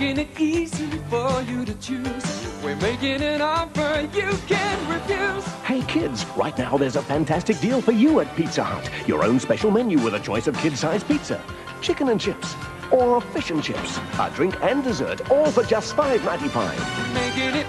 making it easy for you to choose. We're making an offer you can refuse. Hey kids, right now there's a fantastic deal for you at Pizza Hut. Your own special menu with a choice of kid-sized pizza, chicken and chips, or fish and chips, a drink and dessert, all for just $5.95. Making it